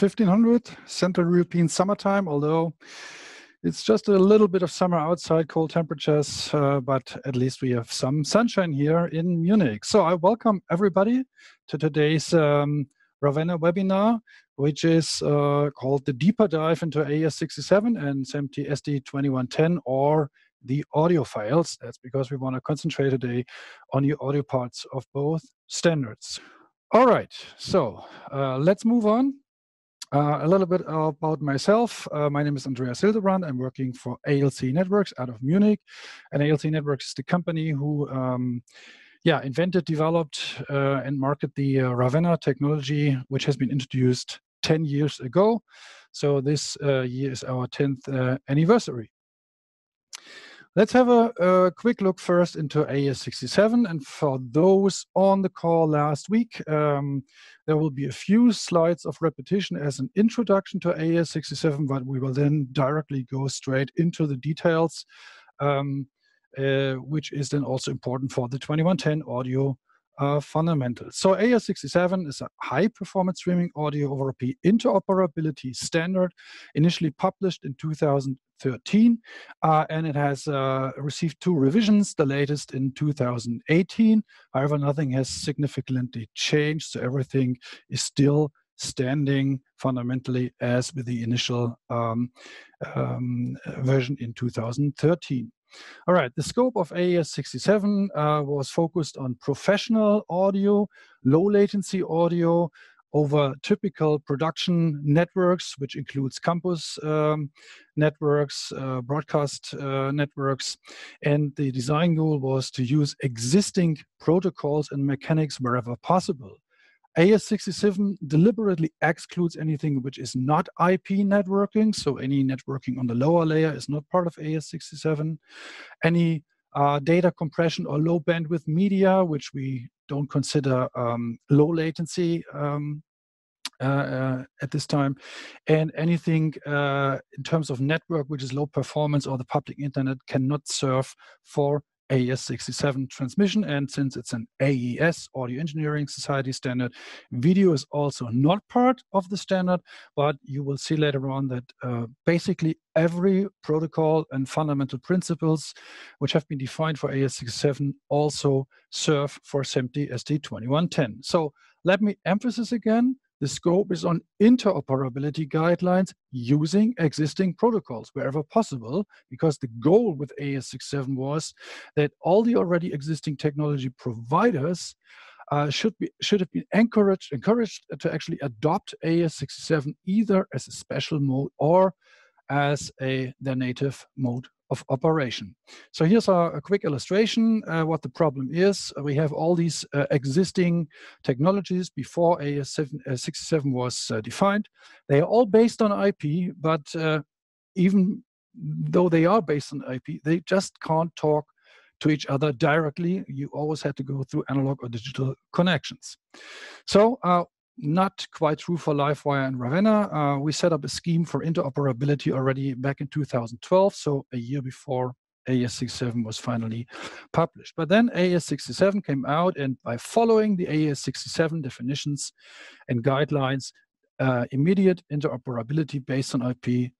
1500 Central European summertime, although it's just a little bit of summer outside, cold temperatures, uh, but at least we have some sunshine here in Munich. So I welcome everybody to today's um, Ravenna webinar, which is uh, called the deeper dive into AES67 and SMPTE ST2110 or the audio files. That's because we want to concentrate today on the audio parts of both standards. All right, so uh, let's move on. Uh, a little bit about myself. Uh, my name is Andreas Hildebrand. I'm working for ALC NetworX out of Munich. And ALC NetworX is the company who um, yeah, invented, developed, uh, and market the uh, Ravenna technology, which has been introduced 10 years ago. So this uh, year is our 10th uh, anniversary. Let's have a, a, quick look first into AES67. And for those on the call last week, um, there will be a few slides of repetition as an introduction to AES67, but we will then directly go straight into the details, um, uh, which is then also important for the 2110 audio uh, fundamentals. So AES67 is a high performance streaming audio over IP interoperability standard, initially published in 2013, uh, and it has uh, received two revisions, the latest in 2018. However, nothing has significantly changed, so everything is still standing fundamentally as with the initial um, um, version in 2013. All right, the scope of AES67 uh, was focused on professional audio, low latency audio over typical production networks, which includes campus um, networks, uh, broadcast uh, networks. And the design goal was to use existing protocols and mechanics wherever possible. AES67 deliberately excludes anything which is not IP networking, so any networking on the lower layer is not part of AES67. Any uh, data compression or low bandwidth media, which we don't consider um, low latency um, uh, uh, at this time, and anything uh, in terms of network which is low performance or the public internet cannot serve for AES67 transmission. And since it's an AES, Audio Engineering Society standard, video is also not part of the standard, but you will see later on that uh, basically every protocol and fundamental principles which have been defined for AES67 also serve for SMPTE ST2110. So let me emphasize again, the scope is on interoperability guidelines using existing protocols wherever possible, because the goal with AES67 was that all the already existing technology providers uh, should be should have been encouraged encouraged to actually adopt AES67 either as a special mode or as a their native mode of operation. So here's a, a quick illustration uh, what the problem is. We have all these uh, existing technologies before AES67 uh, was uh, defined. They are all based on IP, but uh, even though they are based on IP, they just can't talk to each other directly. You always had to go through analog or digital connections. So uh, not quite true for Livewire and Ravenna. Uh, we set up a scheme for interoperability already back in 2012, so a year before AES67 was finally published. But then AES67 came out, and by following the AES67 definitions and guidelines, uh, immediate interoperability based on IP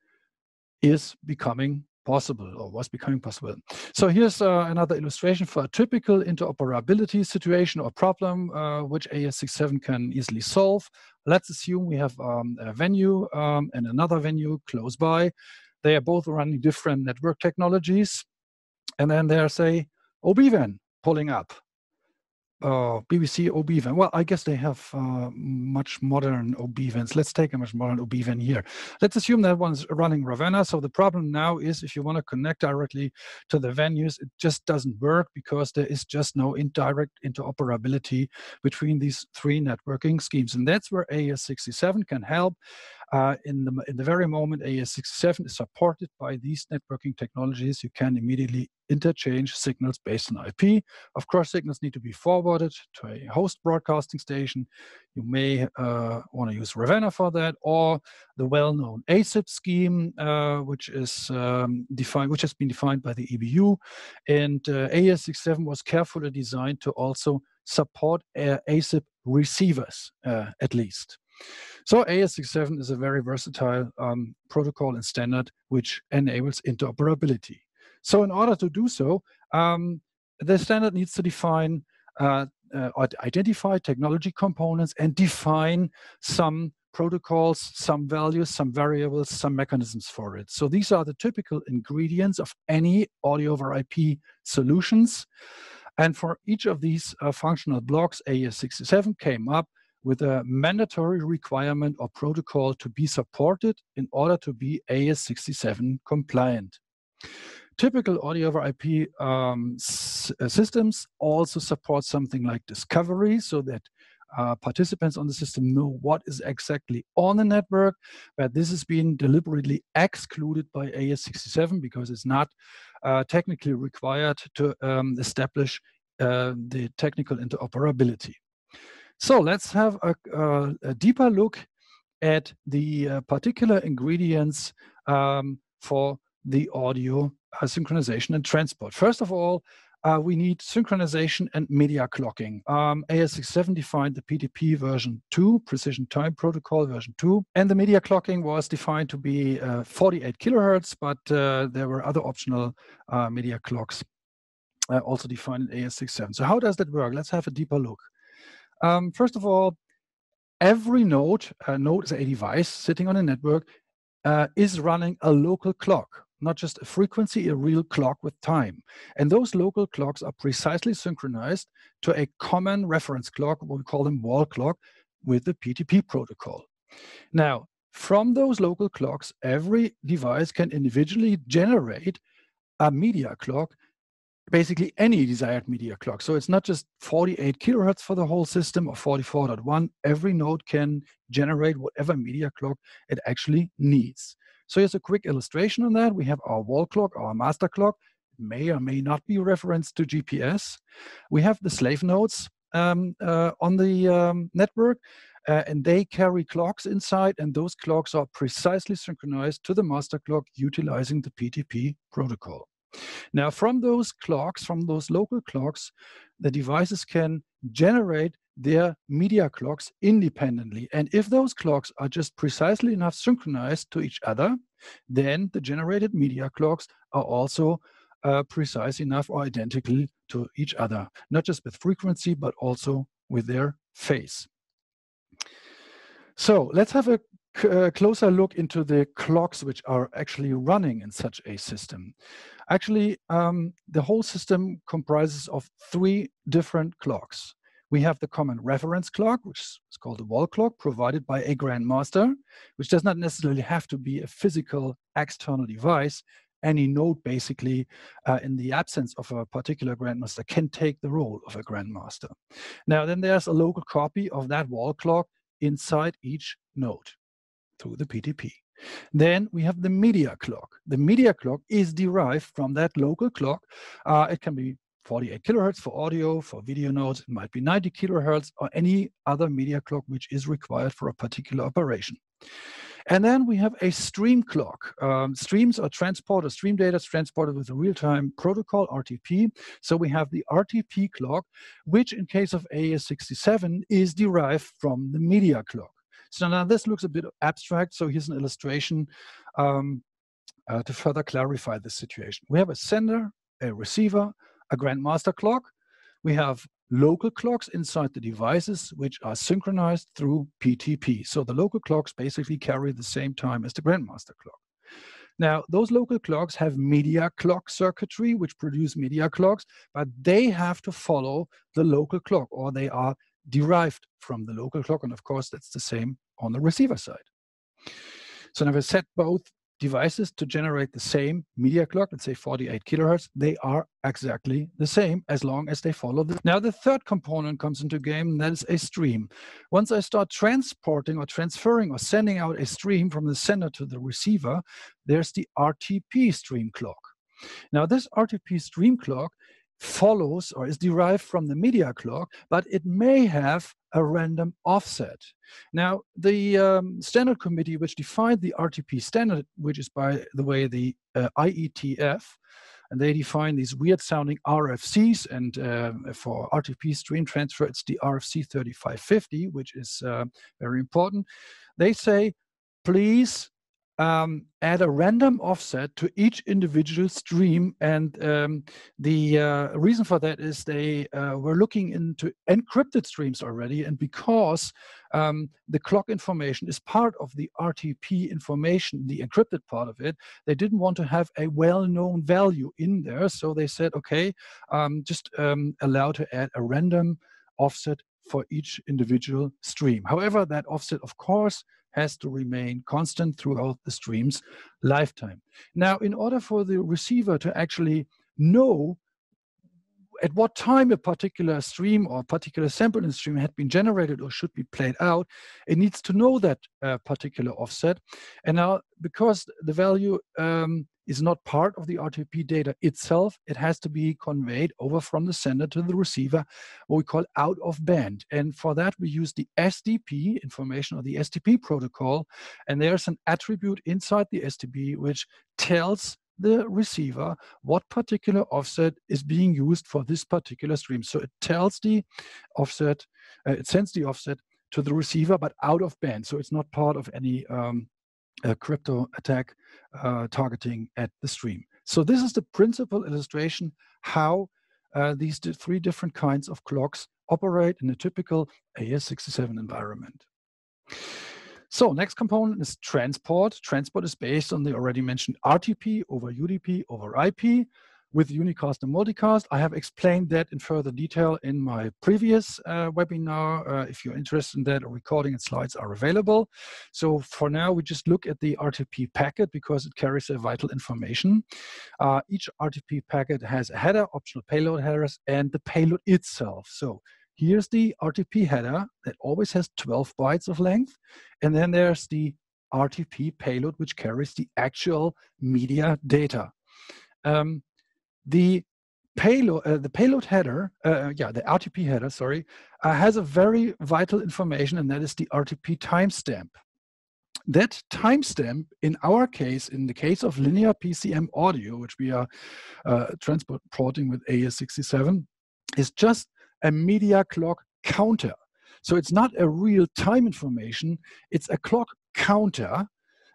is becoming possible or was becoming possible. So here's uh, another illustration for a typical interoperability situation or problem uh, which AES67 can easily solve. Let's assume we have um, a venue um, and another venue close by. They are both running different network technologies. And then there's a OB-van pulling up uh, BBC OB-van. Well, I guess they have uh, much modern OB-vans. Let's take a much modern OB-van here. Let's assume that one's running Ravenna. So the problem now is if you want to connect directly to the venues, it just doesn't work because there is just no indirect interoperability between these three networking schemes. And that's where AES67 can help. Uh, in, the, in the very moment AES67 is supported by these networking technologies, you can immediately interchange signals based on IP. Of course, signals need to be forwarded to a host broadcasting station. You may uh, want to use Ravenna for that, or the well-known ACIP scheme, uh, which is um, defined, which has been defined by the EBU. And uh, AES67 was carefully designed to also support uh, ACIP receivers, uh, at least. So AES67 is a very versatile um, protocol and standard which enables interoperability. So in order to do so, um, the standard needs to define uh, uh, identify technology components and define some protocols, some values, some variables, some mechanisms for it. So these are the typical ingredients of any audio over IP solutions. And for each of these uh, functional blocks, AES67 came up with a mandatory requirement or protocol to be supported in order to be AES67 compliant. Typical audio over IP um, uh, systems also support something like discovery so that uh, participants on the system know what is exactly on the network, but this has been deliberately excluded by AES67 because it's not uh, technically required to um, establish uh, the technical interoperability. So let's have a, a, a deeper look at the uh, particular ingredients um, for the audio uh, synchronization and transport. First of all, uh, we need synchronization and media clocking. Um, AES67 defined the PTP version 2, Precision Time Protocol version 2, and the media clocking was defined to be uh, 48 kilohertz, but uh, there were other optional uh, media clocks uh, also defined in AES67. So how does that work? Let's have a deeper look. Um, first of all, every node, a node is a device sitting on a network, is running a local clock not just a frequency, a real clock with time. And those local clocks are precisely synchronized to a common reference clock, what we call them wall clock, with the PTP protocol. Now, from those local clocks, every device can individually generate a media clock, basically any desired media clock. So it's not just 48 kilohertz for the whole system or 44.1. Every node can generate whatever media clock it actually needs. So here's a quick illustration on that. We have our wall clock, our master clock, may or may not be referenced to GPS. We have the slave nodes um, uh, on the um, network, uh, and they carry clocks inside, and those clocks are precisely synchronized to the master clock utilizing the PTP protocol. Now, from those clocks, from those local clocks, the devices can generate their media clocks independently. And if those clocks are just precisely enough synchronized to each other, then the generated media clocks are also uh, precise enough or identical to each other, not just with frequency, but also with their phase. So let's have a uh, closer look into the clocks which are actually running in such a system. Actually, um, the whole system comprises of three different clocks. We have the common reference clock, which is called the wall clock, provided by a grandmaster, which does not necessarily have to be a physical external device. Any node, basically, uh, in the absence of a particular grandmaster, can take the role of a grandmaster. Now, then there's a local copy of that wall clock inside each node through the PTP. Then we have the media clock. The media clock is derived from that local clock. Uh, it can be 48 kilohertz for audio, for video nodes, it might be 90 kilohertz or any other media clock which is required for a particular operation. And then we have a stream clock. Um, streams are transported, stream data is transported with a real-time protocol, RTP. So we have the RTP clock, which in case of AES67 is derived from the media clock. So now this looks a bit abstract. So here's an illustration um, uh, to further clarify the situation. We have a sender, a receiver, a grandmaster clock. We have local clocks inside the devices, which are synchronized through PTP. So the local clocks basically carry the same time as the grandmaster clock. Now, those local clocks have media clock circuitry, which produce media clocks, but they have to follow the local clock, or they are derived from the local clock. And of course, that's the same on the receiver side. So now we set both devices to generate the same media clock, let's say 48 kilohertz, they are exactly the same as long as they follow the. Now the third component comes into game, and that is a stream. Once I start transporting or transferring or sending out a stream from the sender to the receiver, there's the RTP stream clock. Now this RTP stream clock follows or is derived from the media clock, but it may have a random offset. Now, the um, standard committee, which defined the RTP standard, which is, by the way, the uh, IETF, and they define these weird sounding RFCs. And uh, for RTP stream transfer, it's the RFC 3550, which is uh, very important. They say, please um, add a random offset to each individual stream. And um, the uh, reason for that is they uh, were looking into encrypted streams already. And because um, the clock information is part of the RTP information, the encrypted part of it, they didn't want to have a well-known value in there. So they said, okay, um, just um, allow to add a random offset for each individual stream. However, that offset, of course, has to remain constant throughout the stream's lifetime. Now, in order for the receiver to actually know at what time a particular stream or particular sample in the stream had been generated or should be played out, it needs to know that uh, particular offset. And now, because the value um, is not part of the RTP data itself, it has to be conveyed over from the sender to the receiver, what we call out of band. And for that, we use the SDP information or the SDP protocol. And there's an attribute inside the SDP which tells the receiver what particular offset is being used for this particular stream. So it tells the offset, uh, it sends the offset to the receiver, but out of band. So it's not part of any um, uh, crypto attack uh, targeting at the stream. So this is the principal illustration how uh, these three different kinds of clocks operate in a typical AES-67 environment. So next component is transport. Transport is based on the already mentioned RTP over UDP over IP with unicast and multicast. I have explained that in further detail in my previous uh, webinar. Uh, if you're interested in that, a recording and slides are available. So for now, we just look at the RTP packet because it carries a vital information. Uh, each RTP packet has a header, optional payload headers, and the payload itself. So Here's the RTP header that always has 12 bytes of length. And then there's the RTP payload, which carries the actual media data. Um, the payload, uh, the payload header, uh, yeah, the RTP header, sorry, uh, has a very vital information, and that is the RTP timestamp. That timestamp, in our case, in the case of linear PCM audio, which we are uh, transporting with AES67 is just a media clock counter. So it's not a real time information, it's a clock counter,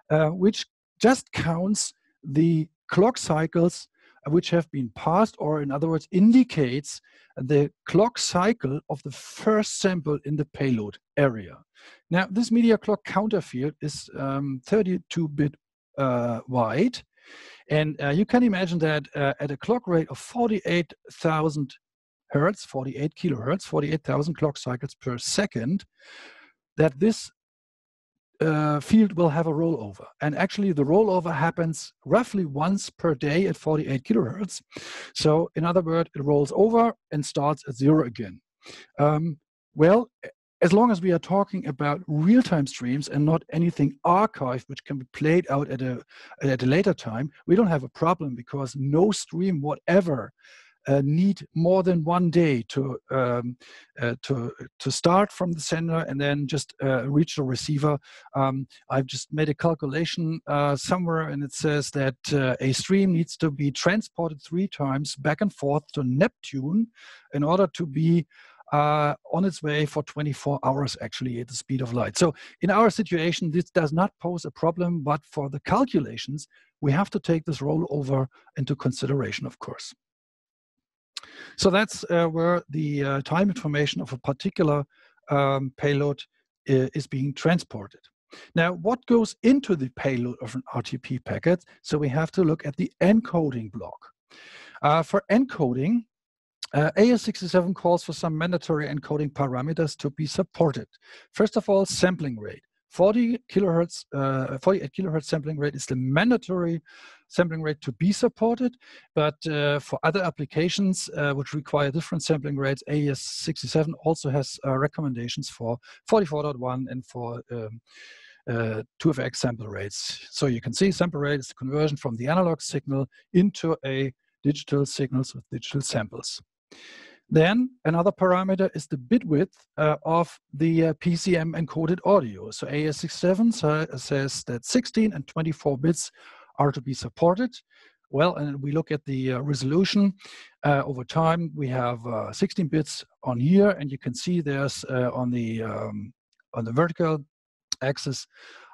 uh, which just counts the clock cycles uh, which have been passed, or in other words, indicates the clock cycle of the first sample in the payload area. Now, this media clock counter field is 32-bit um, uh, wide, and uh, you can imagine that uh, at a clock rate of 48,000 hertz, 48 kilohertz, 48,000 clock cycles per second, that this uh, field will have a rollover. And actually, the rollover happens roughly once per day at 48 kilohertz. So, in other words, it rolls over and starts at zero again. Um, well, as long as we are talking about real-time streams and not anything archived which can be played out at a at a later time we don't have a problem because no stream whatever uh, need more than one day to um, uh, to to start from the sender and then just uh, reach the receiver. Um, I've just made a calculation uh, somewhere, and it says that uh, a stream needs to be transported three times back and forth to Neptune in order to be uh, on its way for 24 hours actually at the speed of light. So in our situation, this does not pose a problem, but for the calculations, we have to take this rollover into consideration, of course. So that's uh, where the uh, time information of a particular um, payload is being transported. Now, what goes into the payload of an RTP packet? So we have to look at the encoding block. Uh, for encoding, uh, AES67 calls for some mandatory encoding parameters to be supported. First of all, sampling rate. 40 kilohertz, uh, 48 kilohertz sampling rate is the mandatory sampling rate to be supported. But uh, for other applications uh, which require different sampling rates, AES67 also has uh, recommendations for 44.1 and for um, uh, 2FX sample rates. So you can see sample rate is the conversion from the analog signal into a digital signals with digital samples. Then another parameter is the bit width uh, of the uh, PCM encoded audio. So AES67 says that 16 and 24 bits are to be supported, well, and we look at the uh, resolution uh, over time, we have uh, 16 bits on here, and you can see there's uh, on the um, on the vertical axis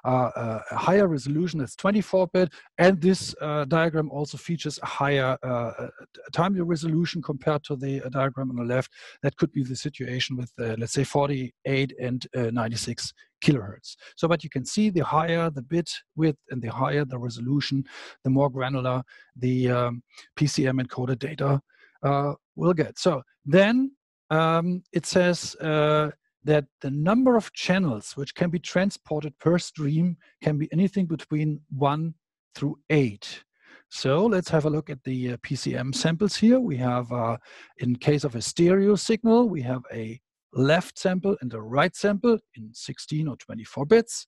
uh, a higher resolution that's 24-bit, and this uh, diagram also features a higher uh, time resolution compared to the diagram on the left. That could be the situation with, let's say, 48 and 96 kilohertz. So, but you can see the higher the bit width and the higher the resolution, the more granular the um, PCM encoded data uh, will get. So then um, it says uh, that the number of channels which can be transported per stream can be anything between one through eight. So let's have a look at the uh, PCM samples here. We have, uh, in case of a stereo signal, we have a left sample and a right sample in 16 or 24 bits.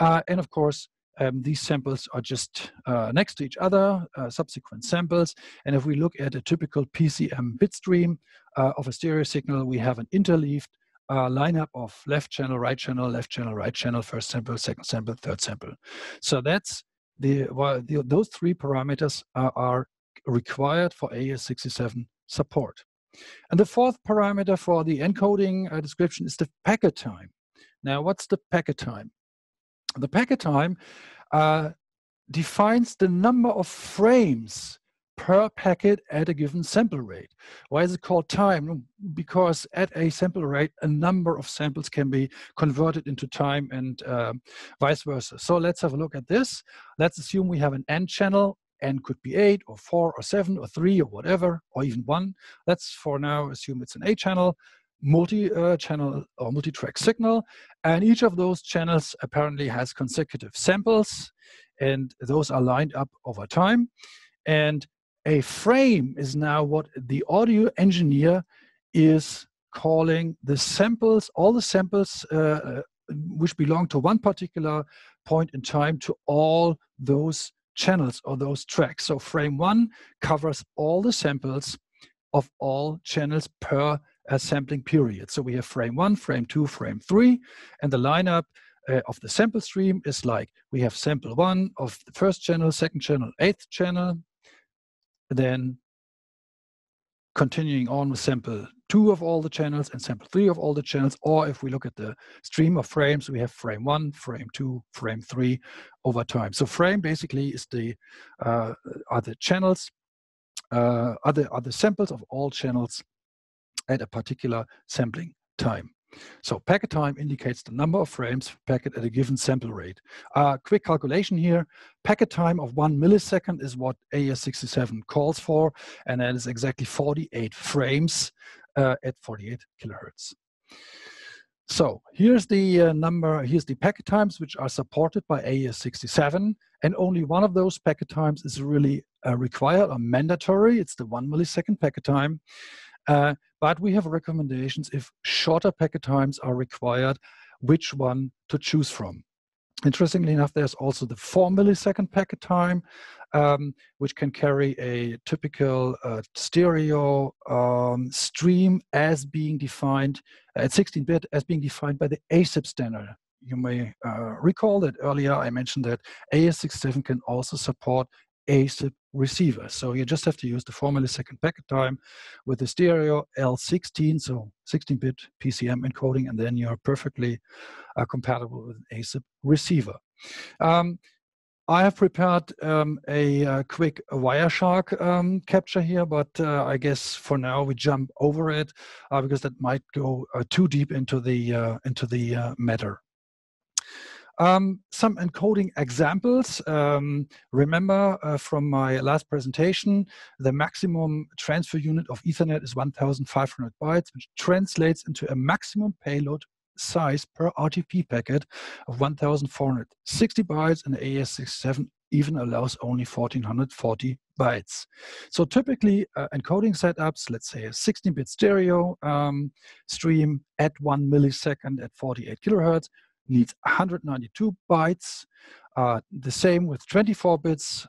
Uh, and of course, um, these samples are just uh, next to each other, uh, subsequent samples. And if we look at a typical PCM bit stream uh, of a stereo signal, we have an interleaved uh, lineup of left channel, right channel, left channel, right channel, first sample, second sample, third sample. So that's the, well, the those three parameters are, are required for AES67 support. And the fourth parameter for the encoding uh, description is the packet time. Now, what's the packet time? The packet time uh, defines the number of frames per packet at a given sample rate. Why is it called time? Because at a sample rate, a number of samples can be converted into time and uh, vice versa. So let's have a look at this. Let's assume we have an N channel. N could be eight or four or seven or three or whatever, or even one. Let's for now assume it's an A channel multi-channel uh, or multi-track signal and each of those channels apparently has consecutive samples and those are lined up over time and a frame is now what the audio engineer is calling the samples, all the samples uh, uh, which belong to one particular point in time to all those channels or those tracks. So frame one covers all the samples of all channels per sampling period. So we have frame one, frame two, frame three, and the lineup uh, of the sample stream is like we have sample one of the first channel, second channel, eighth channel, then continuing on with sample two of all the channels and sample three of all the channels. Or if we look at the stream of frames, we have frame one, frame two, frame three over time. So frame basically is the uh, are the channels, uh, are the samples of all channels at a particular sampling time. So packet time indicates the number of frames per packet at a given sample rate. Uh, quick calculation here, packet time of one millisecond is what AES67 calls for, and that is exactly 48 frames uh, at 48 kilohertz. So here's the uh, number, here's the packet times which are supported by AES67, and only one of those packet times is really uh, required or mandatory. It's the one millisecond packet time. Uh, but we have recommendations if shorter packet times are required, which one to choose from. Interestingly enough, there's also the four millisecond packet time, um, which can carry a typical uh, stereo um, stream as being defined at 16-bit as being defined by the ACIP standard. You may uh, recall that earlier I mentioned that AES67 can also support ACIP receiver. So you just have to use the 4 millisecond packet time with the stereo L16, so 16-bit PCM encoding, and then you're perfectly uh, compatible with an ACIP receiver. Um, I have prepared um, a, uh, quick Wireshark um, capture here, but uh, I guess for now we jump over it uh, because that might go uh, too deep into the into the matter. Um, some encoding examples. Um, remember uh, from my last presentation, the maximum transfer unit of Ethernet is 1,500 bytes, which translates into a maximum payload size per RTP packet of 1,460 bytes, and the AES67 even allows only 1,440 bytes. So typically, uh, encoding setups, let's say a 16-bit stereo um, stream at one millisecond at 48 kilohertz, needs 192 bytes. Uh, the same with 24 bits,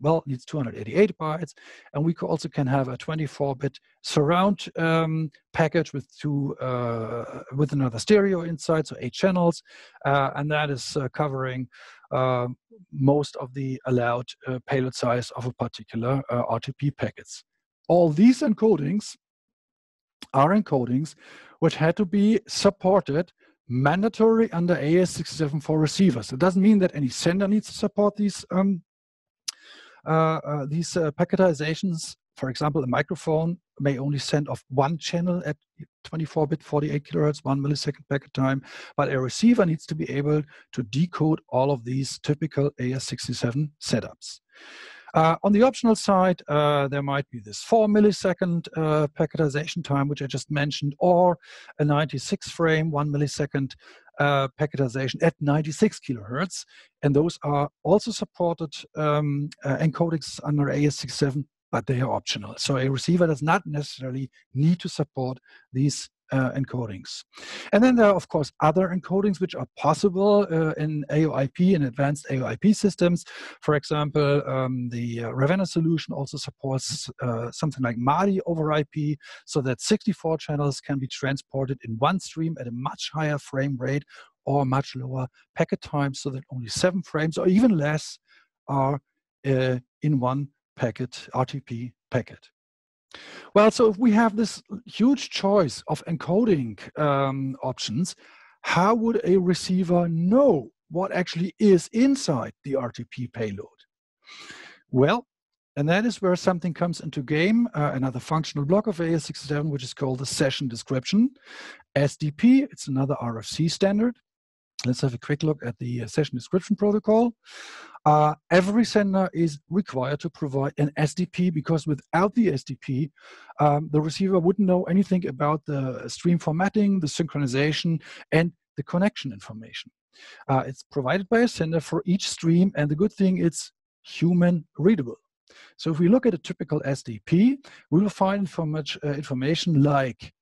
well, needs 288 bytes, and we also can have a 24-bit surround um, package with two uh, with another stereo inside, so eight channels, uh, and that is uh, covering uh, most of the allowed uh, payload size of a particular uh, RTP packets. All these encodings are encodings which had to be supported mandatory under AES-67 for receivers. It doesn't mean that any sender needs to support these um, uh, uh, these uh, packetizations. For example, a microphone may only send off one channel at 24-bit 48 kilohertz, one millisecond packet time, but a receiver needs to be able to decode all of these typical AES67 setups. Uh, on the optional side, uh, there might be this four millisecond uh, packetization time, which I just mentioned, or a 96 frame, one millisecond uh, packetization at 96 kilohertz. And those are also supported um, uh, encodings under AES67, but they are optional. So a receiver does not necessarily need to support these uh, encodings. And then there are, of course, other encodings which are possible uh, in AOIP and advanced AOIP systems. For example, um, the uh, Ravenna solution also supports uh, something like MADI over IP, so that 64 channels can be transported in one stream at a much higher frame rate or much lower packet time, so that only seven frames or even less are uh, in one packet, RTP packet. Well, so if we have this huge choice of encoding um, options, how would a receiver know what actually is inside the RTP payload? Well, and that is where something comes into game, uh, another functional block of AES67, which is called the session description. SDP, it's another RFC standard. Let's have a quick look at the uh, session description protocol. Uh, every sender is required to provide an SDP because without the SDP, um, the receiver wouldn't know anything about the stream formatting, the synchronization, and the connection information. Uh, it's provided by a sender for each stream, and the good thing it's human readable. So if we look at a typical SDP, we will find much uh, information like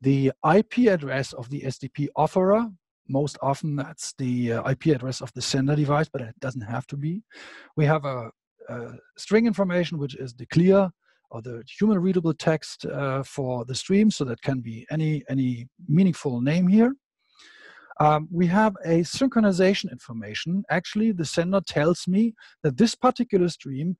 the IP address of the SDP offerer, most often that's the uh, IP address of the sender device, but it doesn't have to be. We have a, a string information, which is the clear or the human readable text uh, for the stream. So that can be any, any meaningful name here. Um, we have a synchronization information. Actually, the sender tells me that this particular stream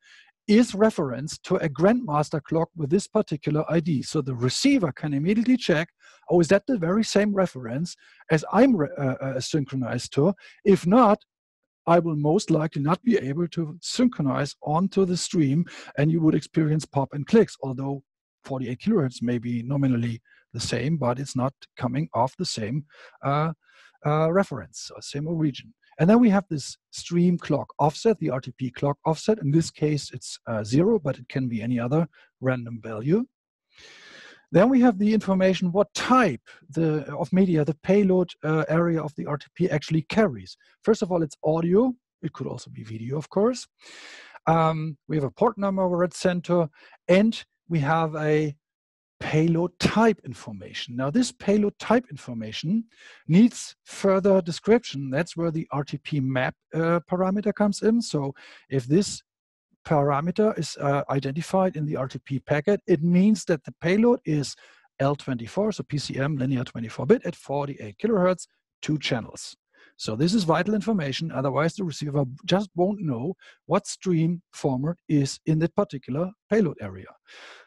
is referenced to a grandmaster clock with this particular ID. So the receiver can immediately check, oh, is that the very same reference as I'm uh, uh, synchronized to? If not, I will most likely not be able to synchronize onto the stream and you would experience pop and clicks, although 48 kilohertz may be nominally the same, but it's not coming off the same uh, uh, reference or same origin. And then we have this stream clock offset, the RTP clock offset. In this case, it's uh, zero, but it can be any other random value. Then we have the information what type the, of media the payload uh, area of the RTP actually carries. First of all, it's audio. It could also be video, of course. Um, we have a port number over at center, and we have a payload type information. Now, this payload type information needs further description. That's where the RTP map uh, parameter comes in. So if this parameter is uh, identified in the RTP packet, it means that the payload is L24, so PCM linear 24-bit at 48 kilohertz, two channels. So this is vital information, otherwise the receiver just won't know what stream format is in that particular payload area.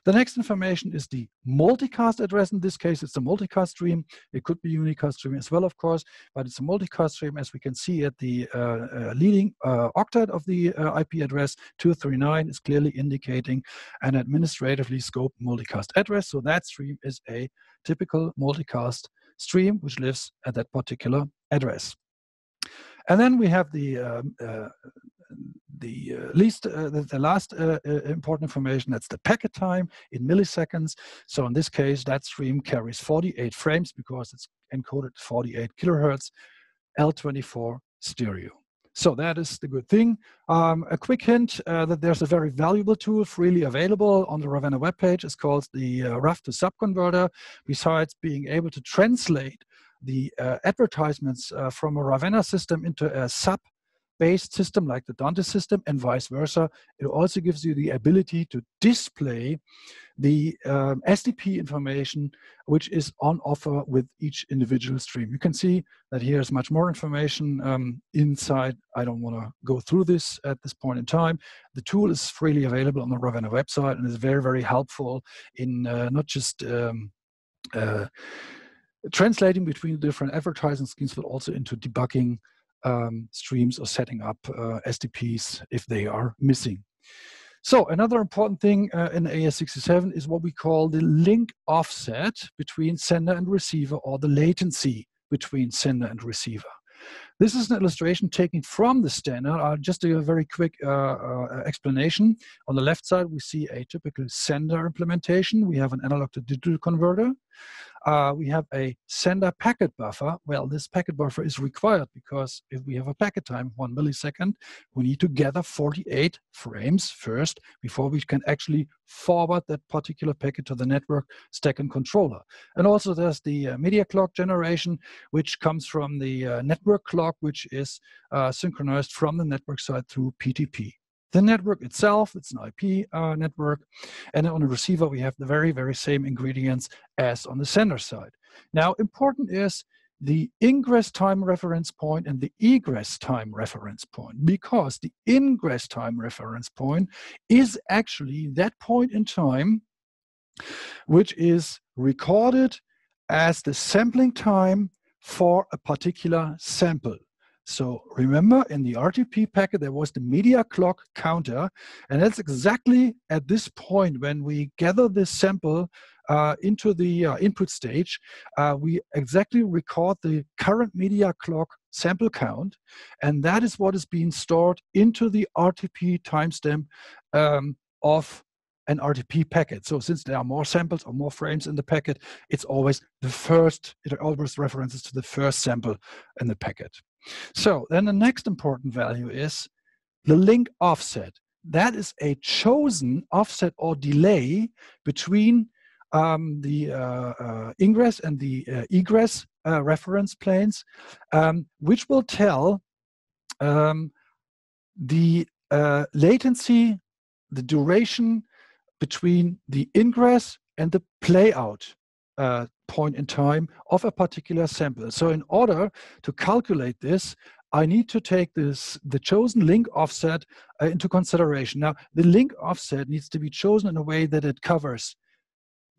The next information is the multicast address. In this case, it's a multicast stream. It could be unicast stream as well, of course, but it's a multicast stream as we can see at the uh, uh, leading uh, octet of the uh, IP address 239 is clearly indicating an administratively scoped multicast address. So that stream is a typical multicast stream which lives at that particular address. And then we have the um, uh, the uh, least uh, the, the, last uh, uh, important information that's the packet time in milliseconds. So in this case, that stream carries 48 frames because it's encoded 48 kilohertz, L24 stereo. So that is the good thing. Um, a quick hint uh, that there's a very valuable tool freely available on the Ravenna webpage. It's called the uh, RAV to SAP converter. Besides being able to translate the uh, advertisements uh, from a Ravenna system into a SAP based system like the Dante system and vice versa. It also gives you the ability to display the um, SDP information which is on offer with each individual stream. You can see that here is much more information um, inside. I don't want to go through this at this point in time. The tool is freely available on the Ravenna website and is very, very helpful in uh, not just um, uh, translating between different advertising schemes, but also into debugging um, streams or setting up uh, SDPs if they are missing. So another important thing uh, in AES67 is what we call the link offset between sender and receiver or the latency between sender and receiver. This is an illustration taken from the standard. I'll just do a very quick uh, uh, explanation. On the left side, we see a typical sender implementation. We have an analog to digital converter uh, we have a sender packet buffer. Well, this packet buffer is required because if we have a packet time one millisecond, we need to gather 48 frames first before we can actually forward that particular packet to the network stack and controller. And also there's the uh, media clock generation, which comes from the uh, network clock, which is uh, synchronized from the network side through PTP the network itself, it's an IP uh, network. And on the receiver, we have the very, very same ingredients as on the sender side. Now, important is the ingress time reference point and the egress time reference point because the ingress time reference point is actually that point in time which is recorded as the sampling time for a particular sample. So remember in the RTP packet, there was the media clock counter. And that's exactly at this point when we gather this sample uh, into the uh, input stage, uh, we exactly record the current media clock sample count. And that is what is being stored into the RTP timestamp um, of an RTP packet. So since there are more samples or more frames in the packet, it's always the first, it always references to the first sample in the packet. So then the next important value is the link offset. That is a chosen offset or delay between um, the uh, uh, ingress and the uh, egress uh, reference planes, um, which will tell um, the uh, latency, the duration between the ingress and the playout uh, point in time of a particular sample. So in order to calculate this, I need to take this the chosen link offset uh, into consideration. Now, the link offset needs to be chosen in a way that it covers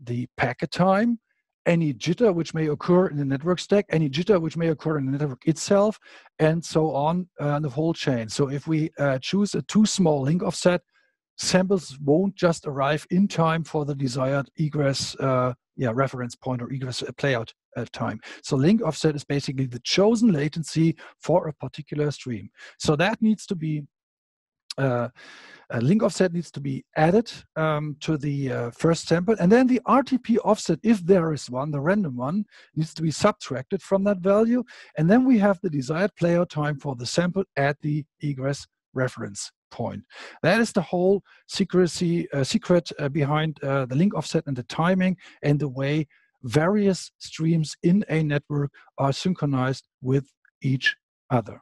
the packet time, any jitter which may occur in the network stack, any jitter which may occur in the network itself, and so on uh, the whole chain. So if we uh, choose a too small link offset, samples won't just arrive in time for the desired egress uh, yeah, reference point or egress playout uh, time. So link offset is basically the chosen latency for a particular stream. So that needs to be uh, link offset needs to be added um, to the uh, first sample. And then the RTP offset, if there is one, the random one, needs to be subtracted from that value. And then we have the desired playout time for the sample at the egress reference point. That is the whole secrecy uh, secret uh, behind uh, the link offset and the timing and the way various streams in a network are synchronized with each other.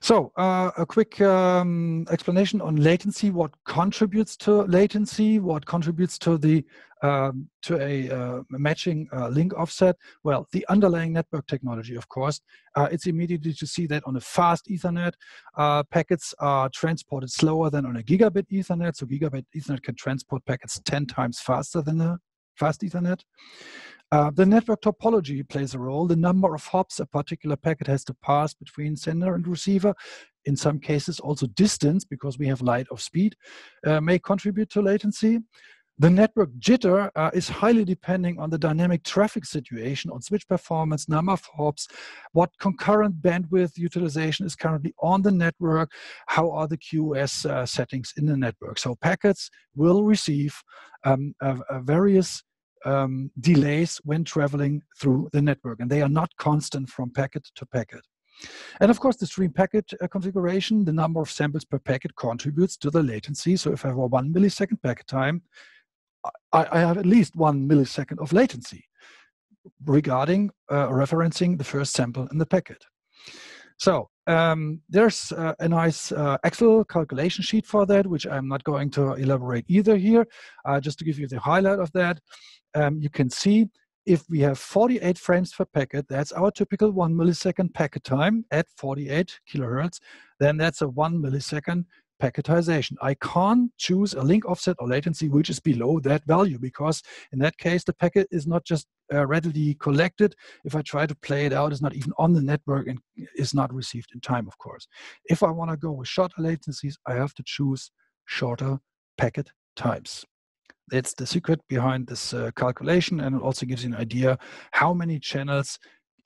So uh, a quick um, explanation on latency, what contributes to latency, what contributes to the um, to a uh, matching uh, link offset. Well, the underlying network technology, of course, uh, it's immediately to see that on a fast Ethernet, uh, packets are transported slower than on a gigabit Ethernet. So gigabit Ethernet can transport packets 10 times faster than a fast Ethernet. Uh, the network topology plays a role. The number of hops a particular packet has to pass between sender and receiver, in some cases also distance, because we have light of speed, uh, may contribute to latency. The network jitter uh, is highly depending on the dynamic traffic situation, on switch performance, number of hops, what concurrent bandwidth utilization is currently on the network, how are the QoS uh, settings in the network. So packets will receive um, various um, delays when traveling through the network, and they are not constant from packet to packet. And of course, the stream packet uh, configuration, the number of samples per packet contributes to the latency. So if I have a one millisecond packet time, I, I have at least one millisecond of latency regarding uh, referencing the first sample in the packet. So um, there's uh, a nice uh, Excel calculation sheet for that, which I'm not going to elaborate either here. Uh, just to give you the highlight of that, um, you can see if we have 48 frames per packet, that's our typical one millisecond packet time at 48 kilohertz, then that's a one millisecond packetization. I can't choose a link offset or latency which is below that value because in that case the packet is not just uh, readily collected. If I try to play it out, it's not even on the network and is not received in time, of course. If I want to go with shorter latencies, I have to choose shorter packet times. That's the secret behind this uh, calculation and it also gives you an idea how many channels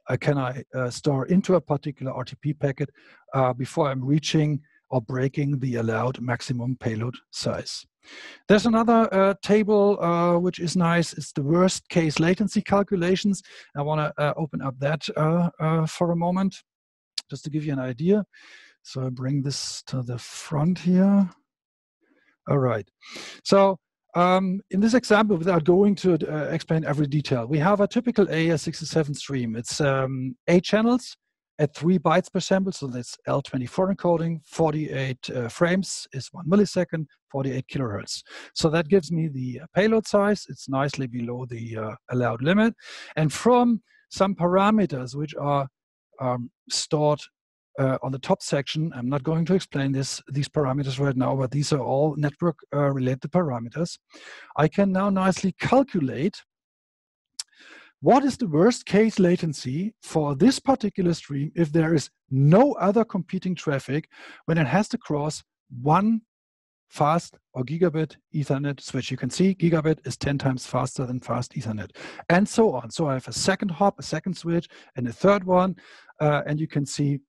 uh, can I uh, store into a particular RTP packet uh, before I'm reaching or breaking the allowed maximum payload size. There's another uh, table uh, which is nice. It's the worst case latency calculations. I want to uh, open up that uh, uh, for a moment just to give you an idea. So I bring this to the front here. All right. So um, in this example, without going to uh, explain every detail, we have a typical AES67 stream. It's um, eight channels at three bytes per sample, so that's L24 encoding, 48 uh, frames is one millisecond, 48 kilohertz. So that gives me the uh, payload size. It's nicely below the uh, allowed limit. And from some parameters which are um, stored uh, on the top section, I'm not going to explain this these parameters right now, but these are all network uh, related parameters. I can now nicely calculate what is the worst case latency for this particular stream if there is no other competing traffic when it has to cross one fast or gigabit Ethernet switch. You can see gigabit is 10 times faster than fast Ethernet, and so on. So I have a second hop, a second switch, and a third one, uh, and you can see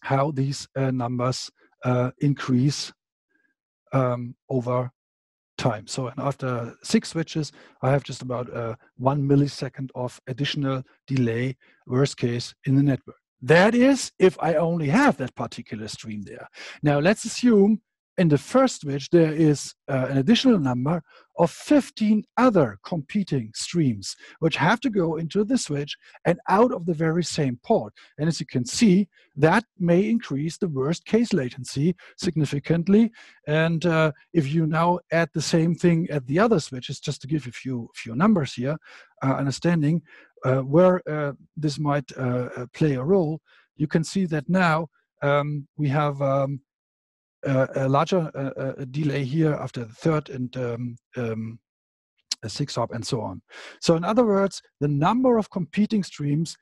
how these uh, numbers uh, increase um, over time. So and after six switches, I have just about uh, one millisecond of additional delay, worst case, in the network. That is if I only have that particular stream there. Now let's assume in the first switch, there is uh, an additional number of 15 other competing streams, which have to go into the switch and out of the very same port. And as you can see, that may increase the worst case latency significantly. And uh, if you now add the same thing at the other switches, just to give you a few, few numbers here, uh, understanding uh, where uh, this might uh, play a role, you can see that now um, we have um, a larger delay here after the third and um, um, six hop and so on. So in other words, the number of competing streams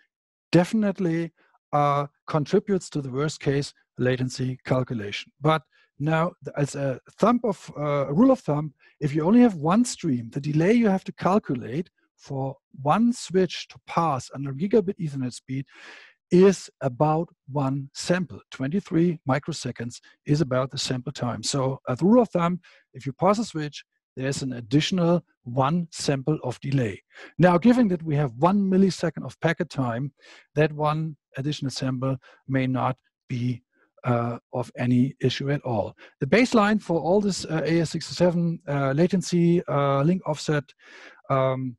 definitely uh, contributes to the worst case latency calculation. But now, as a thumb of uh, a rule of thumb, if you only have one stream, the delay you have to calculate for one switch to pass under gigabit Ethernet speed is about one sample. 23 microseconds is about the sample time. So as a rule of thumb, if you pass a switch, there's an additional one sample of delay. Now, given that we have one millisecond of packet time, that one additional sample may not be uh, of any issue at all. The baseline for all this uh, AES67 uh, latency uh, link offset um,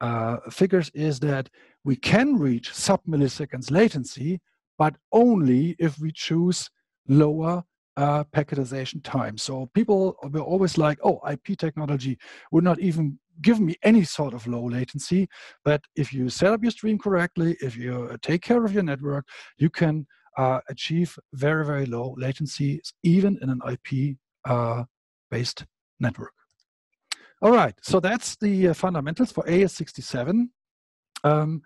uh, figures is that we can reach sub-milliseconds latency, but only if we choose lower uh, packetization time. So people were always like, oh, IP technology would not even give me any sort of low latency. But if you set up your stream correctly, if you uh, take care of your network, you can uh, achieve very, very low latency, even in an IP uh, based network. All right, so that's the uh, fundamentals for AES67. Um,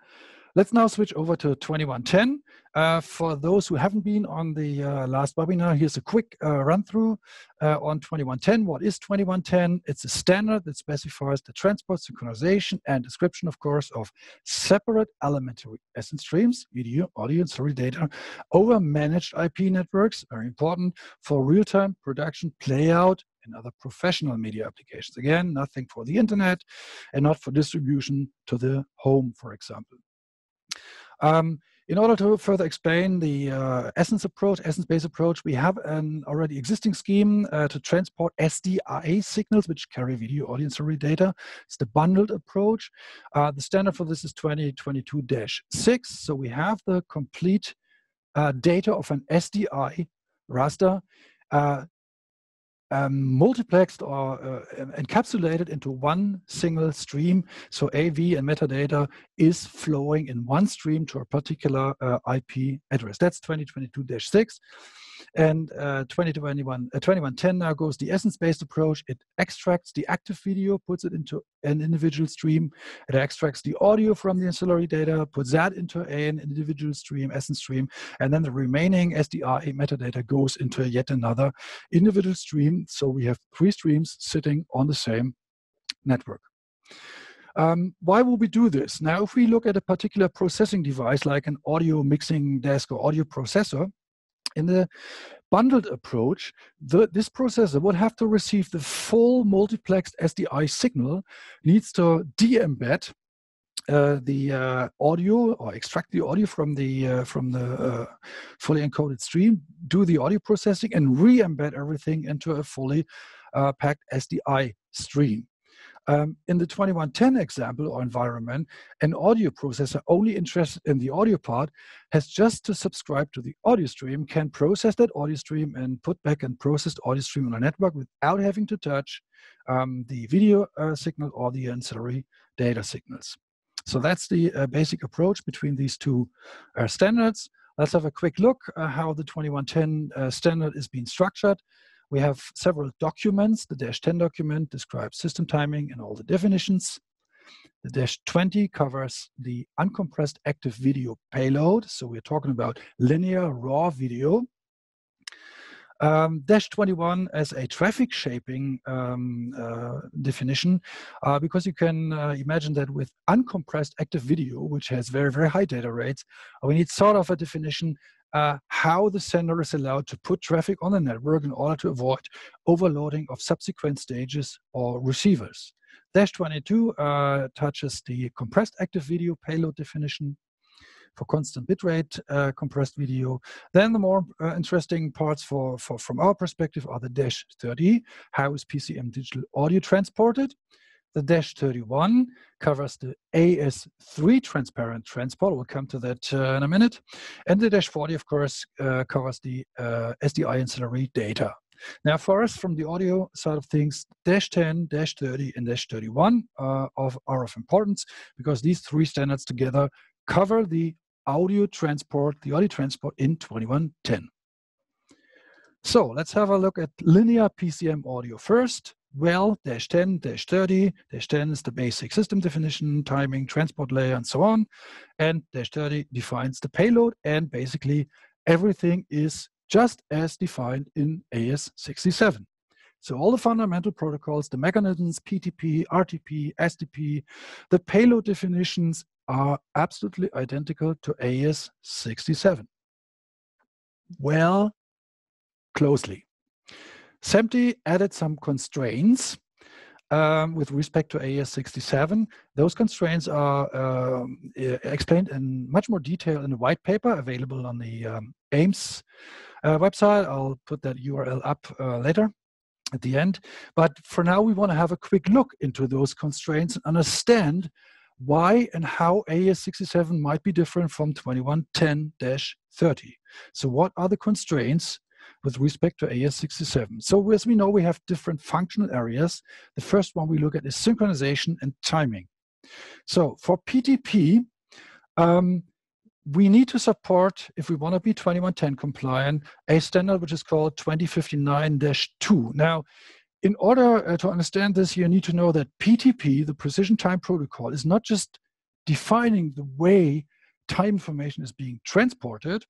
let's now switch over to 2110. Uh, for those who haven't been on the uh, last webinar, here's a quick uh, run through uh, on 2110. What is 2110? It's a standard that specifies the transport, synchronization, and description, of course, of separate elementary essence streams, video, audio, ancillary data over managed IP networks, very important for real-time production, playout, and other professional media applications. Again, nothing for the internet and not for distribution to the home, for example. Um, in order to further explain the uh, Essence approach, Essence-based approach, we have an already existing scheme uh, to transport SDIA signals, which carry video audience story data. It's the bundled approach. Uh, the standard for this is 2022-6. So we have the complete uh, data of an SDI raster uh, um, multiplexed or uh, encapsulated into one single stream. So AV and metadata is flowing in one stream to a particular uh, IP address. That's 2022-6. And uh, 2021, uh, 2110 now goes the essence-based approach. It extracts the active video, puts it into an individual stream. It extracts the audio from the ancillary data, puts that into an individual stream, essence stream, and then the remaining SDI metadata goes into yet another individual stream. So we have three streams sitting on the same network. Um, why will we do this? Now, if we look at a particular processing device like an audio mixing desk or audio processor, in the bundled approach, the, this processor would have to receive the full multiplexed SDI signal, needs to de-embed uh, the uh, audio or extract the audio from the uh, from the uh, fully encoded stream, do the audio processing, and re-embed everything into a fully uh, packed SDI stream. Um, in the 2110 example or environment, an audio processor only interested in the audio part has just to subscribe to the audio stream, can process that audio stream and put back and processed audio stream on a network without having to touch um, the video uh, signal or the ancillary data signals. So that's the uh, basic approach between these two uh, standards. Let's have a quick look uh, how the 2110 uh, standard is being structured. We have several documents. The dash 10 document describes system timing and all the definitions. The dash 20 covers the uncompressed active video payload. So we're talking about linear raw video. Um, dash 21 as a traffic shaping um, uh, definition, uh, because you can uh, imagine that with uncompressed active video, which has very, very high data rates, we need sort of a definition uh, how the sender is allowed to put traffic on the network in order to avoid overloading of subsequent stages or receivers. Dash 22 uh, touches the compressed active video payload definition for constant bitrate uh, compressed video. Then the more uh, interesting parts for, for, from our perspective are the dash 30, how is PCM digital audio transported? The dash 31 covers the AES3 transparent transport. We'll come to that uh, in a minute. And the dash 40, of course, uh, covers the uh, SDI ancillary data. Now, for us, from the audio side of things, dash 10, dash 30, and dash 31 uh, of, are of importance because these three standards together cover the audio transport, the audio transport in 2110. So let's have a look at linear PCM audio first well, dash 10, dash 30. Dash 10 is the basic system definition, timing, transport layer, and so on. And dash 30 defines the payload, and basically everything is just as defined in AES67. So all the fundamental protocols, the mechanisms, PTP, RTP, SDP, the payload definitions are absolutely identical to AES67. Well, closely. SMPTE added some constraints um, with respect to AES67. Those constraints are um, explained in much more detail in a white paper available on the um, AIMS uh, website. I'll put that URL up uh, later at the end. But for now, we want to have a quick look into those constraints and understand why and how AES67 might be different from 2110-30. So what are the constraints with respect to AES67. So as we know, we have different functional areas. The first one we look at is synchronization and timing. So for PTP, um, we need to support, if we want to be 2110 compliant, a standard which is called 2059-2. Now, in order uh, to understand this, you need to know that PTP, the Precision Time Protocol, is not just defining the way time information is being transported,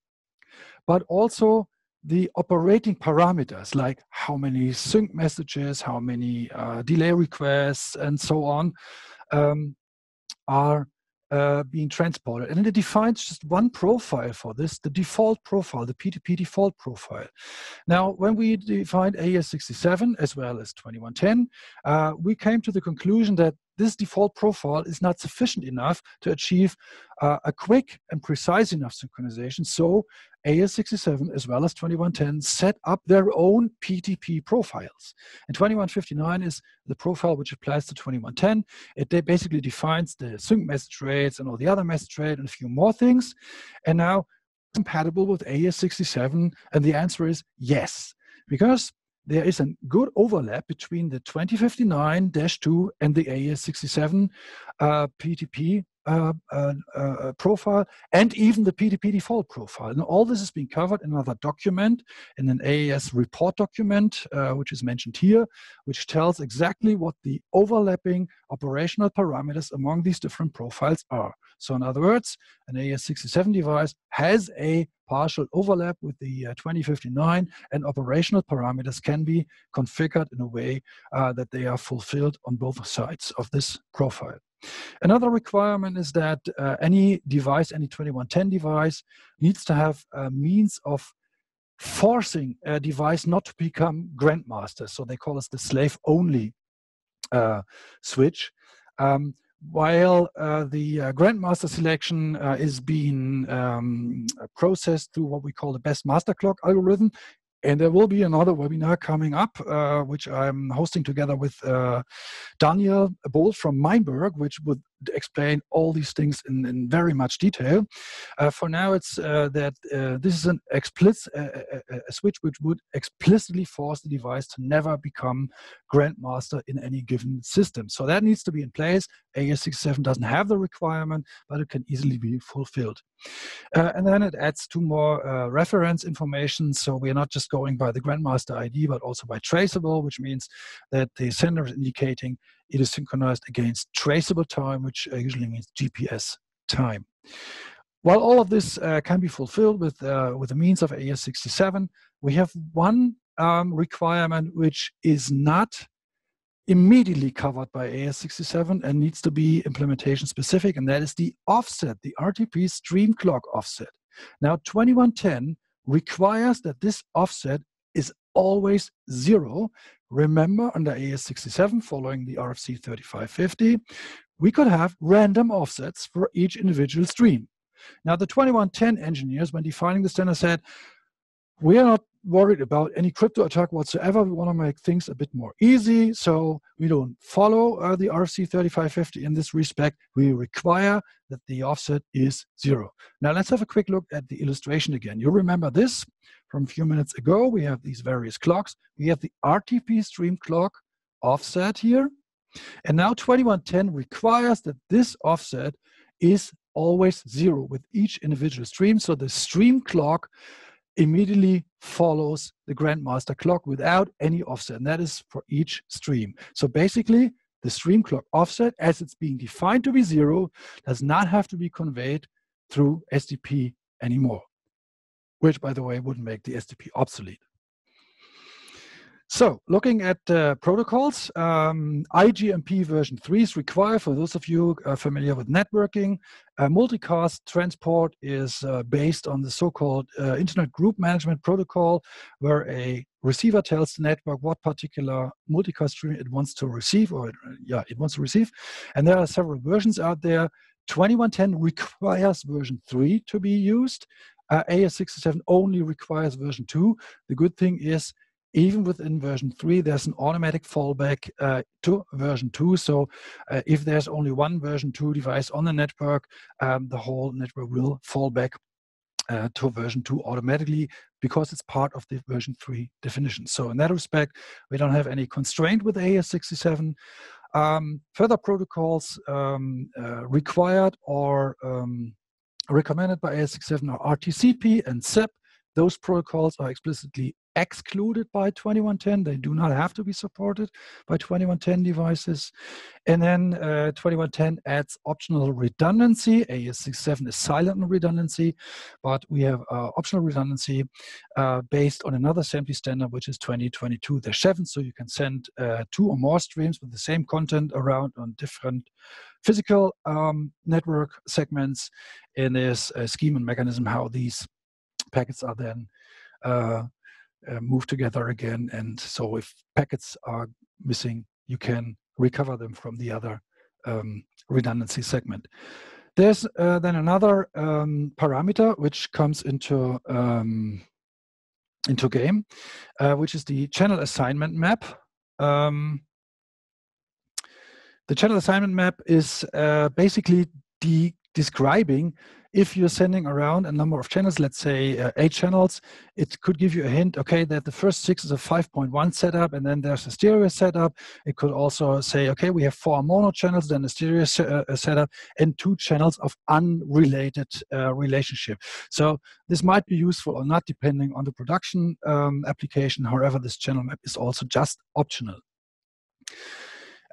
but also the operating parameters like how many sync messages, how many uh, delay requests, and so on um, are uh, being transported. And it defines just one profile for this, the default profile, the PTP default profile. Now, when we defined AES67 as well as 2110, uh, we came to the conclusion that this default profile is not sufficient enough to achieve uh, a quick and precise enough synchronization. So AES67 as well as 2110 set up their own PTP profiles. And 2159 is the profile which applies to 2110. It basically defines the sync message rates and all the other message rate and a few more things. And now compatible with AES67? And the answer is yes, because there is a good overlap between the 2059-2 and the AES67 uh, PTP uh, uh, profile and even the PTP default profile. And all this is being covered in another document, in an AES report document, uh, which is mentioned here, which tells exactly what the overlapping operational parameters among these different profiles are. So in other words, an AES67 device has a partial overlap with the uh, 2059 and operational parameters can be configured in a way uh, that they are fulfilled on both sides of this profile. Another requirement is that uh, any device, any 2110 device, needs to have a means of forcing a device not to become grandmaster. So they call this the slave only uh, switch. Um, while uh, the uh, grandmaster selection uh, is being um, processed through what we call the best master clock algorithm, and there will be another webinar coming up, uh, which I'm hosting together with uh, Daniel Boldt from Meinberg, which would explain all these things in, in very much detail. Uh, for now, it's uh, that uh, this is an explicit a, a switch which would explicitly force the device to never become grandmaster in any given system. So that needs to be in place. AES67 doesn't have the requirement, but it can easily be fulfilled. Uh, and then it adds two more uh, reference information. So we are not just going by the Grandmaster ID, but also by traceable, which means that the sender is indicating it is synchronized against traceable time, which uh, usually means GPS time. While all of this uh, can be fulfilled with, uh, with the means of AES67, we have one um, requirement which is not immediately covered by AES67 and needs to be implementation specific, and that is the offset, the RTP stream clock offset. Now, 2110 requires that this offset is always zero. Remember, under AES67, following the RFC 3550, we could have random offsets for each individual stream. Now, the 2110 engineers, when defining the standard, said, we are not worried about any crypto attack whatsoever. We want to make things a bit more easy. So we don't follow uh, the RFC 3550 in this respect. We require that the offset is zero. Now let's have a quick look at the illustration again. You remember this from a few minutes ago. We have these various clocks. We have the RTP stream clock offset here. And now 2110 requires that this offset is always zero with each individual stream. So the stream clock immediately follows the grandmaster clock without any offset, and that is for each stream. So basically, the stream clock offset, as it's being defined to be zero, does not have to be conveyed through SDP anymore, which, by the way, wouldn't make the SDP obsolete. So looking at uh, protocols, um, IGMP version 3 is required for those of you uh, familiar with networking. Uh, multicast transport is uh, based on the so-called uh, Internet Group Management Protocol, where a receiver tells the network what particular multicast stream it wants to receive, or yeah, it wants to receive. And there are several versions out there. 2110 requires version 3 to be used. Uh, AES67 only requires version 2. The good thing is even within version 3 there's an automatic fallback uh, to version 2 so uh, if there's only one version 2 device on the network um, the whole network will fall back uh, to version 2 automatically because it's part of the version 3 definition. So in that respect we don't have any constraint with AES67 um, further protocols um, uh, required or um, recommended by AES67 are RTCP and SIP those protocols are explicitly excluded by 2110. They do not have to be supported by 2110 devices. And then uh, 2110 adds optional redundancy. AES67 is silent on redundancy, but we have uh, optional redundancy uh, based on another SMPTE standard, which is 2022-7. So you can send uh, two or more streams with the same content around on different physical um, network segments. And there's a scheme and mechanism how these packets are then uh, move together again. And so if packets are missing, you can recover them from the other um, redundancy segment. There's uh, then another um, parameter which comes into um, into game, uh, which is the channel assignment map. Um, the channel assignment map is uh, basically the describing if you're sending around a number of channels, let's say uh, eight channels, it could give you a hint, okay, that the first six is a 5.1 setup and then there's a stereo setup. It could also say, okay, we have four mono channels, then a stereo se uh, setup and two channels of unrelated uh, relationship. So this might be useful or not depending on the production um, application. However, this channel map is also just optional.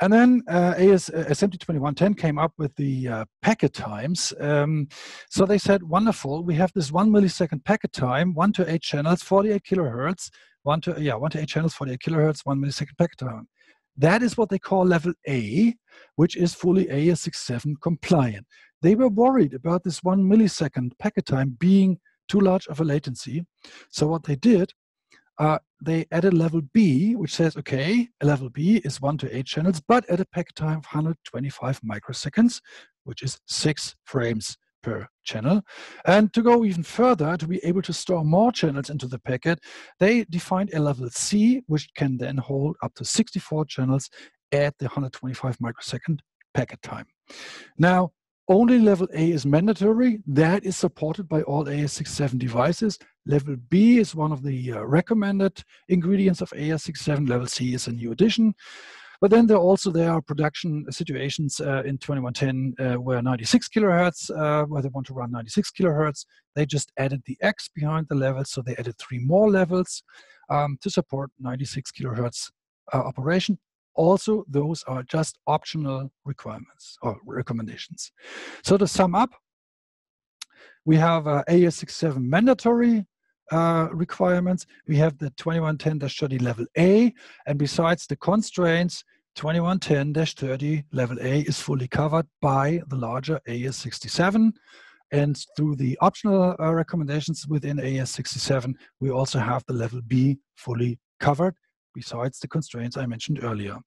And then uh, AS, uh, SMT2110 came up with the uh, packet times. Um, so they said, wonderful, we have this one millisecond packet time, one to eight channels, 48 kilohertz, one to, yeah, one to eight channels, 48 kilohertz, one millisecond packet time. That is what they call level A, which is fully AES67 compliant. They were worried about this one millisecond packet time being too large of a latency. So what they did uh, they added level B, which says, okay, level B is one to eight channels, but at a packet time of 125 microseconds, which is six frames per channel. And to go even further, to be able to store more channels into the packet, they defined a level C, which can then hold up to 64 channels at the 125 microsecond packet time. Now, only level A is mandatory. That is supported by all AES67 devices. Level B is one of the uh, recommended ingredients of AES67. Level C is a new addition. But then there also there are production situations uh, in 2110 uh, where 96 kilohertz, uh, where they want to run 96 kilohertz. They just added the X behind the levels, so they added three more levels um, to support 96 kilohertz uh, operation also those are just optional requirements or recommendations. So to sum up, we have uh, AES67 mandatory uh, requirements. We have the 2110-30 level A, and besides the constraints, 2110-30 level A is fully covered by the larger AES67. And through the optional uh, recommendations within AES67, we also have the level B fully covered besides the constraints I mentioned earlier.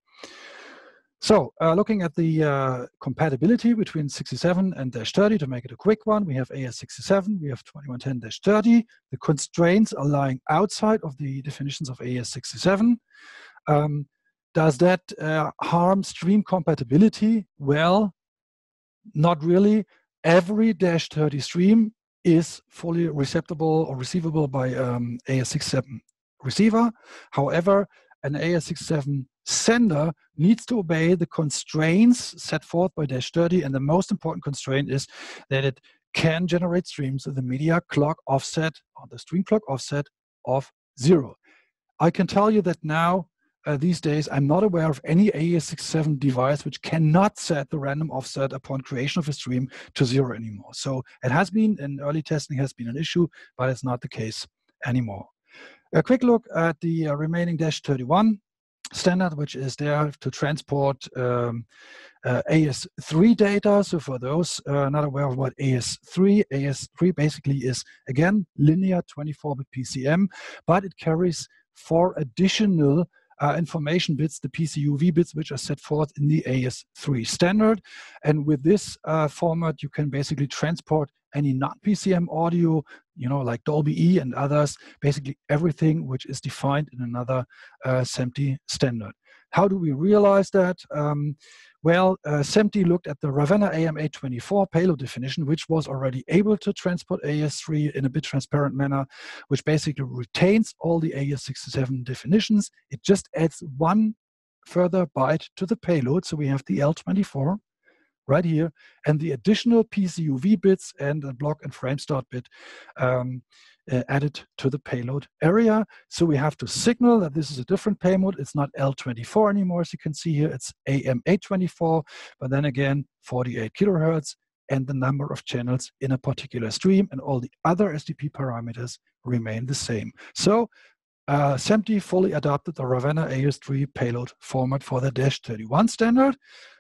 So uh, looking at the uh, compatibility between 67 and dash 30, to make it a quick one, we have AES67, we have 2110-30. The constraints are lying outside of the definitions of AES67. Um, does that uh, harm stream compatibility? Well, not really. Every dash 30 stream is fully receptible or receivable by um, AES67 receiver. However, an AES67 sender needs to obey the constraints set forth by Dash 30, and the most important constraint is that it can generate streams with the media clock offset or the stream clock offset of zero. I can tell you that now, uh, these days, I'm not aware of any AES67 device which cannot set the random offset upon creation of a stream to zero anymore. So it has been in early testing has been an issue, but it's not the case anymore. A quick look at the uh, remaining Dash 31 standard, which is there to transport um, uh, AES3 data. So for those uh, not aware of what AES3, AES3 basically is, again, linear 24-bit PCM, but it carries four additional uh, information bits, the PCUV bits, which are set forth in the AES3 standard. And with this uh, format, you can basically transport any non-PCM audio, you know, like Dolby E and others, basically everything which is defined in another uh, standard. How do we realize that? Um, well, uh, looked at the Ravenna AM824 payload definition, which was already able to transport AES3 in a bit transparent manner, which basically retains all the AES67 definitions. It just adds one further byte to the payload. So we have the L24 right here, and the additional PCUV bits and a block and frame start bit um, uh, added to the payload area. So we have to signal that this is a different payload. It's not L24 anymore, as you can see here. It's AM824, but then again, 48 kilohertz and the number of channels in a particular stream and all the other SDP parameters remain the same. So uh, fully adopted the Ravenna AES3 payload format for the Dash 31 standard.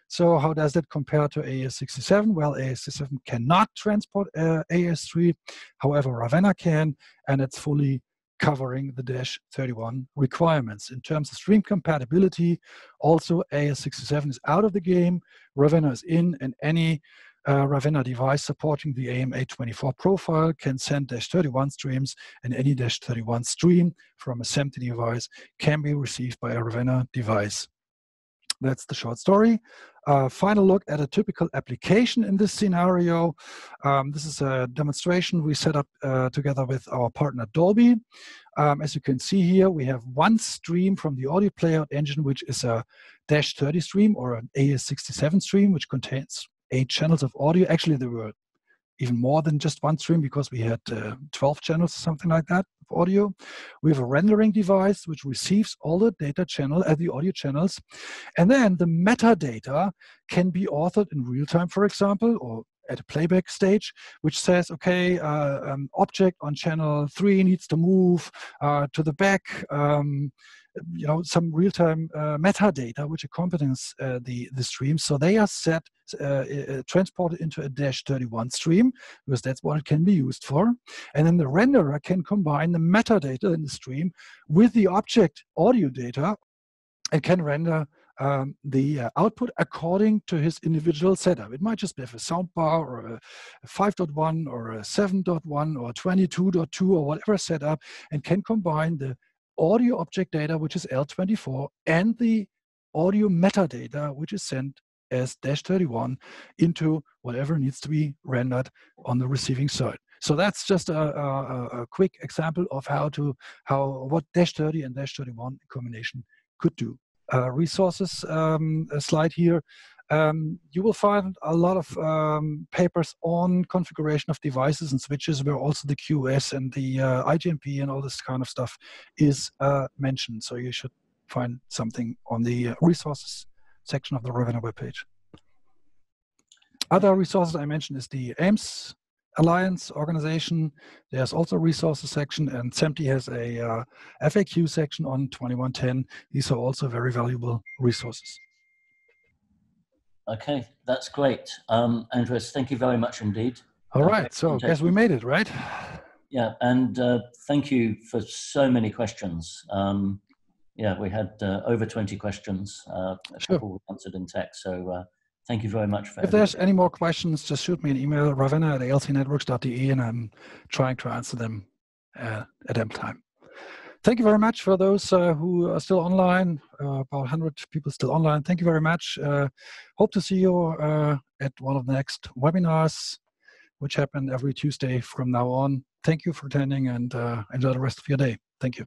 So how does that compare to AES67? Well, AES67 cannot transport uh, AES3. However, Ravenna can, and it's fully covering the Dash 31 requirements. In terms of stream compatibility, also AES67 is out of the game. Ravenna is in, and any uh, Ravenna device supporting the AM824 profile can send Dash 31 streams, and any Dash 31 stream from a SMPTE device can be received by a Ravenna device. That's the short story. Final look at a typical application in this scenario. Um, this is a demonstration we set up uh, together with our partner Dolby. Um, as you can see here, we have one stream from the audio playout engine, which is a Dash 30 stream or an AES67 stream, which contains eight channels of audio. Actually, there were even more than just one stream because we had uh, 12 channels, or something like that, of audio. We have a rendering device which receives all the data channel, uh, the audio channels, and then the metadata can be authored in real time, for example, or at a playback stage, which says, okay, uh, um, object on channel three needs to move uh, to the back. Um, you know, some real-time uh, metadata which accompanies uh, the the stream. So they are set uh, uh, transported into a Dash 31 stream because that's what it can be used for. And then the renderer can combine the metadata in the stream with the object audio data and can render um, the uh, output according to his individual setup. It might just be a soundbar or a 5.1 or a 7.1 or 22.2 or whatever setup and can combine the audio object data, which is L24, and the audio metadata, which is sent as dash 31 into whatever needs to be rendered on the receiving side. So that's just a, a, a quick example of how to how what dash 30 and dash 31 combination could do. Uh, resources um, slide here. Um, you will find a lot of um, papers on configuration of devices and switches where also the QoS and the uh, IGMP and all this kind of stuff is uh, mentioned. So you should find something on the uh, resources section of the Ravenna webpage. Other resources I mentioned is the AIMS Alliance organization. There's also a resources section and SMPTE has a uh, FAQ section on 2110. These are also very valuable resources. Okay, that's great. Um, Andreas, thank you very much indeed. All right, so I guess we made it, right? Yeah, and uh, thank you for so many questions. Um, yeah, we had uh, over 20 questions, uh, a sure. couple answered in text, so uh, thank you very much. For if there's any more questions, just shoot me an email, ravenna at alcnetworx.de, and I'm trying to answer them uh, at M time thank you very much for those uh, who are still online, uh, about 100 people still online. Thank you very much. Uh, hope to see you uh, at one of the next webinars, which happen every Tuesday from now on. Thank you for attending and uh, enjoy the rest of your day. Thank you.